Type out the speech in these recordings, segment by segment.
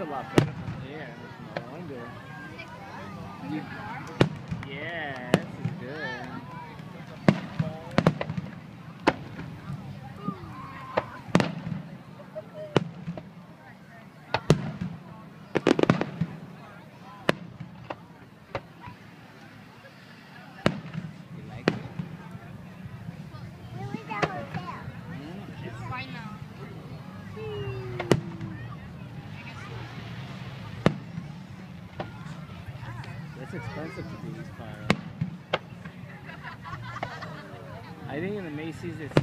a lot better from here. No wonder. You sees it.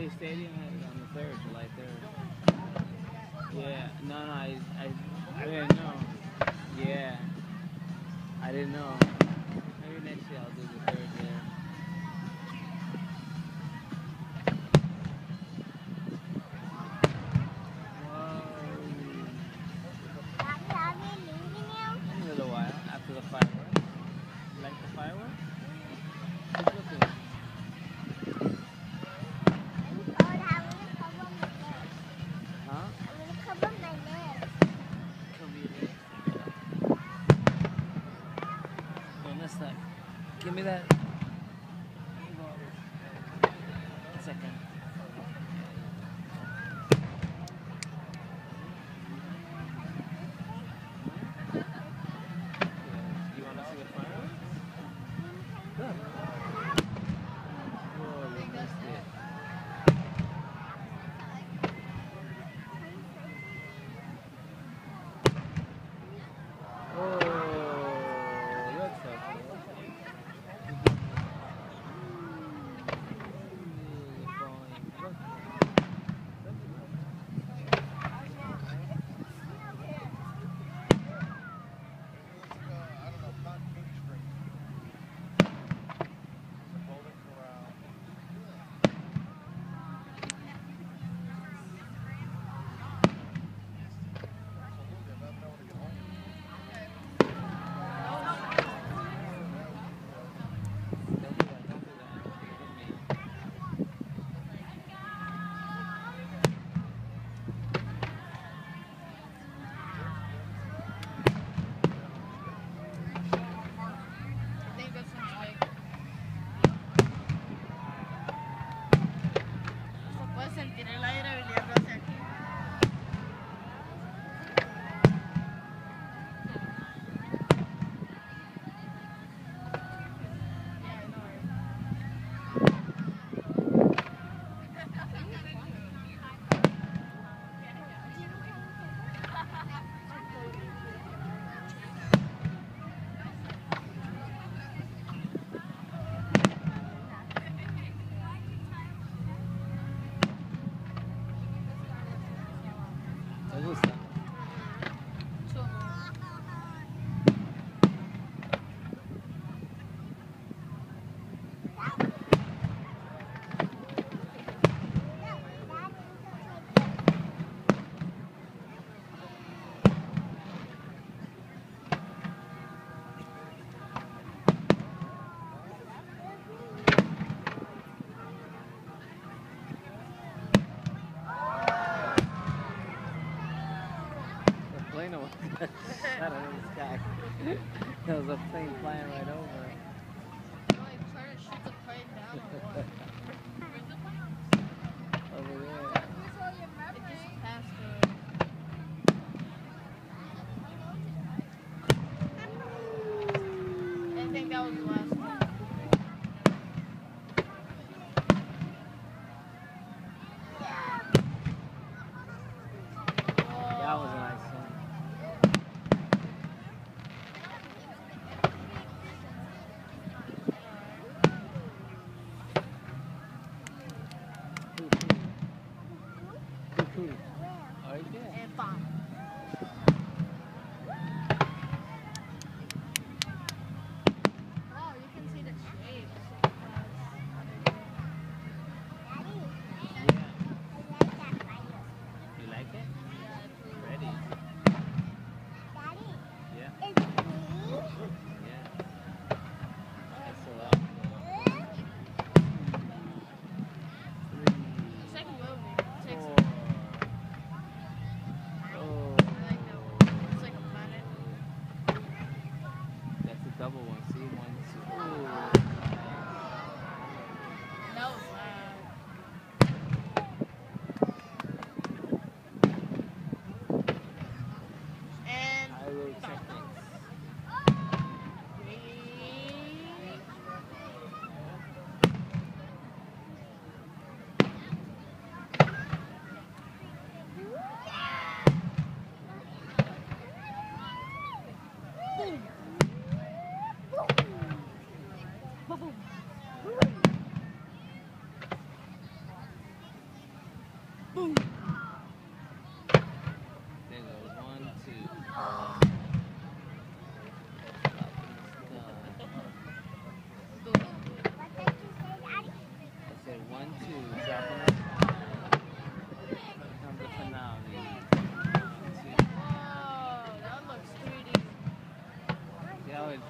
Shea Stadium on um, the 3rd, July 3rd. Yeah, no, no, I, I, I didn't know. Yeah, I didn't know. Maybe next year I'll do the 3rd, yeah. Whoa. In a little while after the fireworks. Like the fireworks? Okay. And five.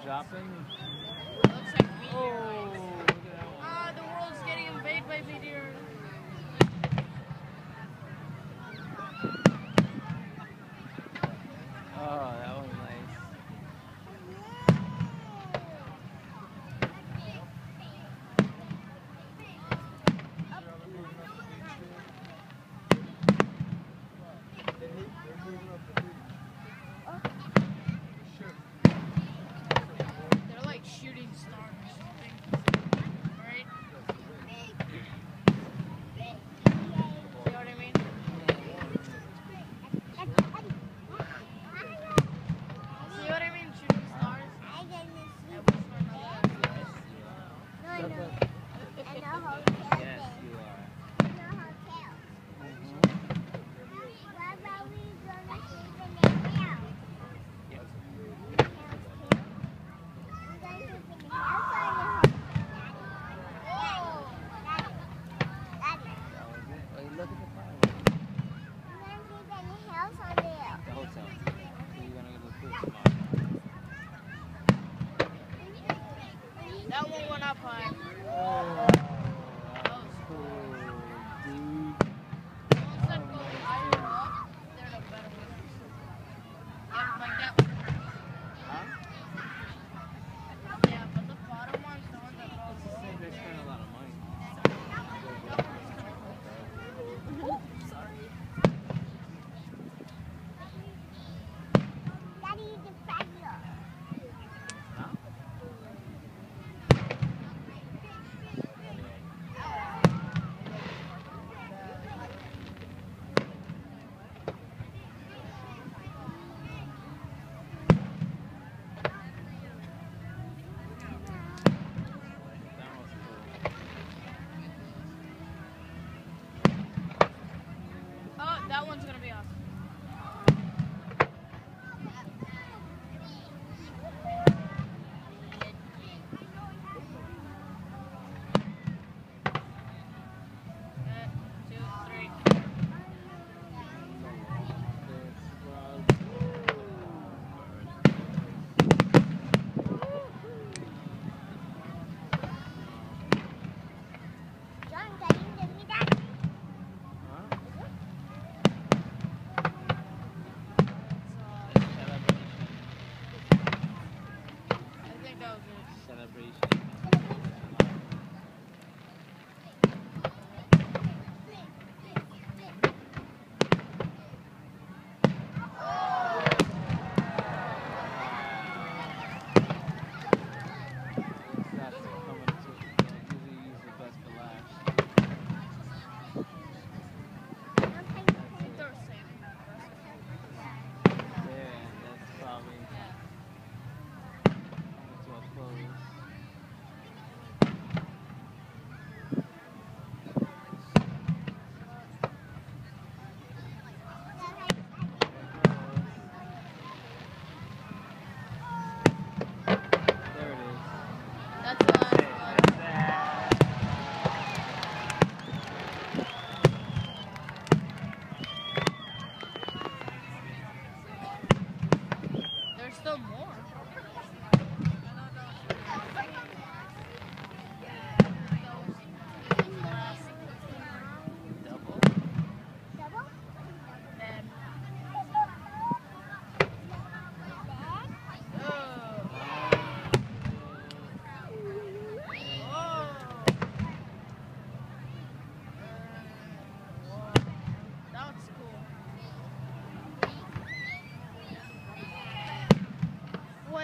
Joplin. Looks like meteor. Oh, ah, the world's getting invaded by meteors.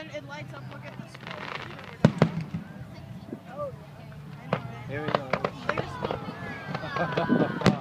When it lights up, look at this. Oh. I know, right? Here we go. Look at this.